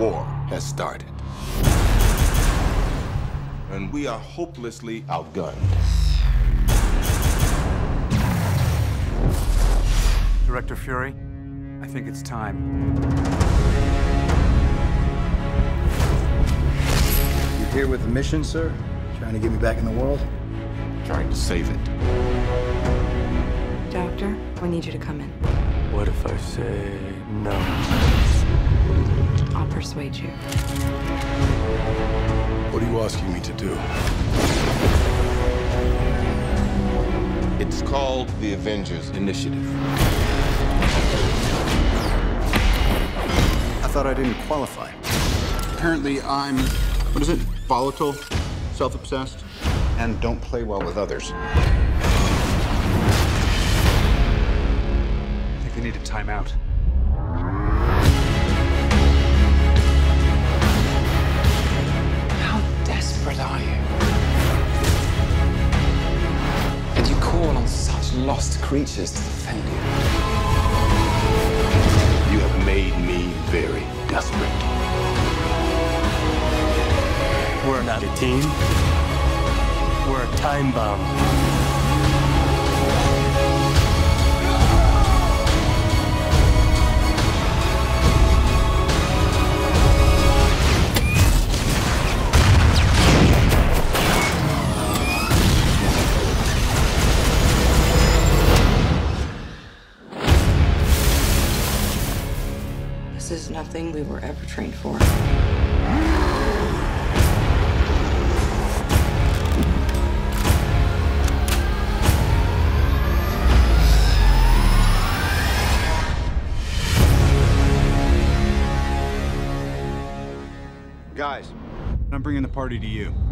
has started. And we are hopelessly outgunned. Director Fury, I think it's time. You're here with the mission, sir? Trying to get me back in the world? Trying to save it. Doctor, we need you to come in. What if I say no? I'll persuade you. What are you asking me to do? It's called the Avengers Initiative. I thought I didn't qualify. Apparently, I'm, what is it, volatile, self obsessed? And don't play well with others. I think they need a timeout. Call on such lost creatures to defend you. You have made me very desperate. We're not a team. We're a time bomb. Is nothing we were ever trained for. Guys, I'm bringing the party to you.